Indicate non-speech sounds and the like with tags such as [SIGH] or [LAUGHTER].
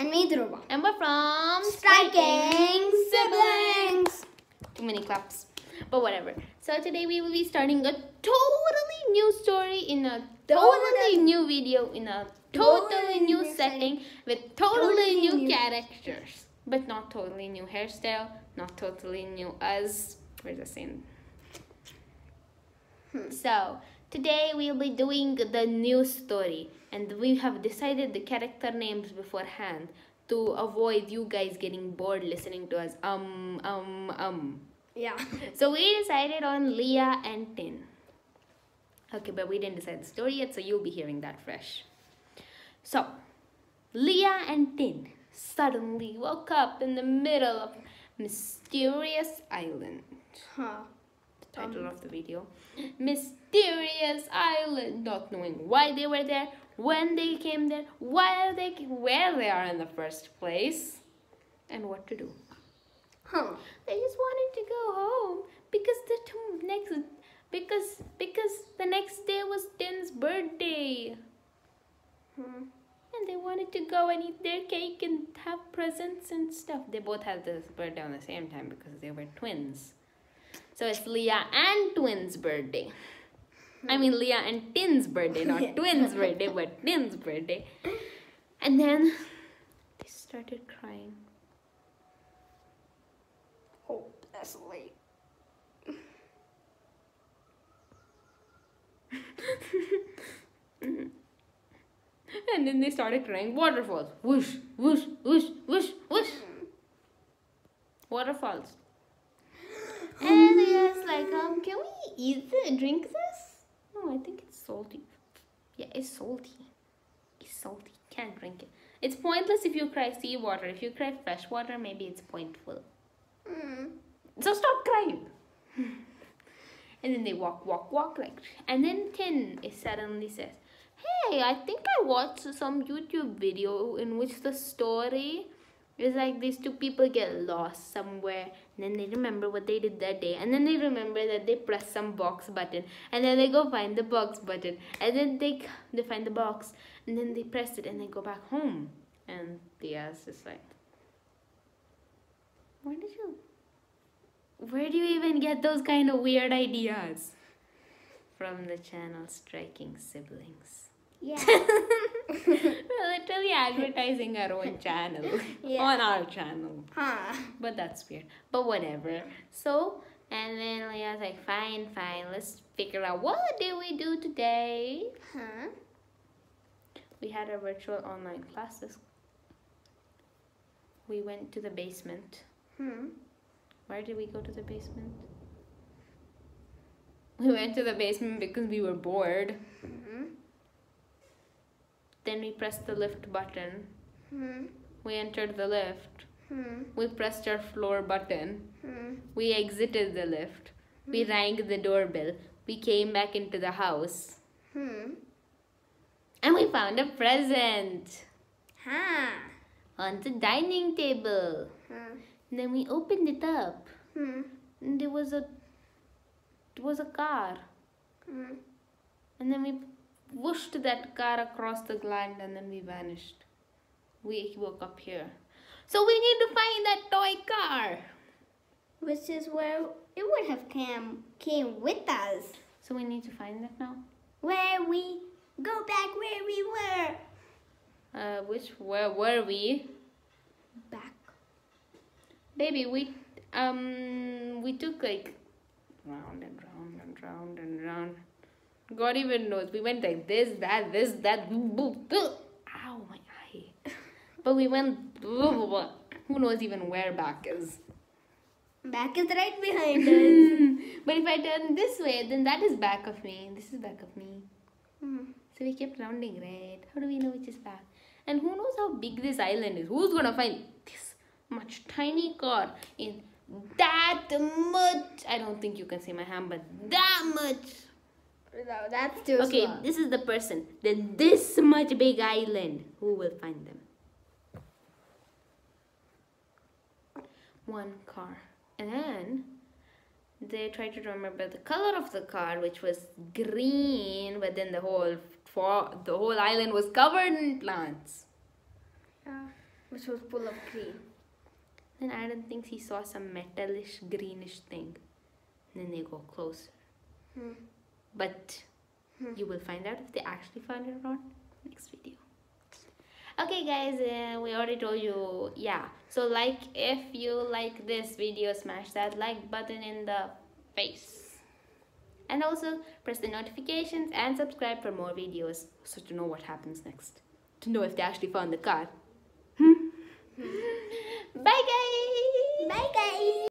And me, Dhruva. And we're from Striking Siblings. Too many claps. But whatever. So today we will be starting a totally new story in a totally new video in a totally new setting with totally new characters. But not totally new hairstyle, not totally new us. Where's the scene? Hmm. So today we'll be doing the new story and we have decided the character names beforehand to avoid you guys getting bored listening to us um um um. Yeah. [LAUGHS] So we decided on Leah and Tin. Okay, but we didn't decide the story yet, so you'll be hearing that fresh. So, Leah and Tin suddenly woke up in the middle of a mysterious island. Huh. Title of the video. [LAUGHS] Mysterious island, not knowing why they were there, when they came there, why they where they are in the first place, and what to do. Huh. They just wanted to go home because the next because because the next day was Tin's birthday. Hmm. And they wanted to go and eat their cake and have presents and stuff. They both had this birthday on the same time because they were twins. So it's Leah and Twins' birthday. I mean Leah and Tin's birthday, not [LAUGHS] Twins' birthday, but Tin's birthday. And then they started crying. Oh, that's late. And then they started crying waterfalls. Whoosh, whoosh, whoosh, whoosh, whoosh. Waterfalls. And they was like, um, can we eat it, drink this? No, I think it's salty. Yeah, it's salty. It's salty. Can't drink it. It's pointless if you cry seawater. If you cry fresh water, maybe it's pointful. Hmm. So stop crying. [LAUGHS] and then they walk, walk, walk like. And then Tin is suddenly says, "Hey, I think I watched some YouTube video in which the story is like these two people get lost somewhere, and then they remember what they did that day, and then they remember that they pressed some box button, and then they go find the box button, and then they they find the box, and then they press it, and they go back home, and Diaz is like." Where did you where do you even get those kind of weird ideas? From the channel Striking Siblings. Yeah. We're [LAUGHS] [LAUGHS] literally advertising our own channel [LAUGHS] Yeah. on our channel. huh. But that's weird. But whatever. So, and then Leah's like, fine, fine, let's figure out what did we do today. Huh. We had our virtual online classes. We went to the basement. Hmm. Why did we go to the basement? We went to the basement because we were bored. Hmm. Then we pressed the lift button. Hmm. We entered the lift. Hmm. We pressed our floor button. Hmm. We exited the lift. We rang the doorbell. We came back into the house. Hmm. And we found a present Huh. on the dining table. Huh. Then we opened it up. Hmm. And there was a it was a car. Hmm. And then we whooshed that car across the land and then we vanished. We woke up here. So we need to find that toy car. Which is where it would have came came with us. So we need to find that now. Where we go back where we were. Uh, which where were we? Back. Baby, we um we took like round and round and round and round. God even knows. We went like this, that, this, that. boop. Ow, my eye. [LAUGHS] But we went. Who knows even where back is? Back is right behind us. [LAUGHS] but if I turn this way, then that is back of me. This is back of me. Hmm. So we kept rounding, right? How do we know which is back? And who knows how big this island is? Who's gonna find this much tiny car in that much? I don't think you can see my hand, but that much. No, that's too Okay, small. this is the person. Then this much big island. Who will find them? One car. And then they tried to remember the color of the car, which was green, but then the whole for the whole island was covered in plants. Yeah. which was full of green. Then Adam thinks he saw some metalish greenish thing. Then they go closer. Hmm. But Hmm. you will find out if they actually found it or not next video. Okay, guys, uh, we already told you. Yeah. So, like, if you like this video, smash that like button in the face. And also press the notifications and subscribe for more videos so to know what happens next. To know if they actually found the car. [LAUGHS] Bye, guys. Bye, guys.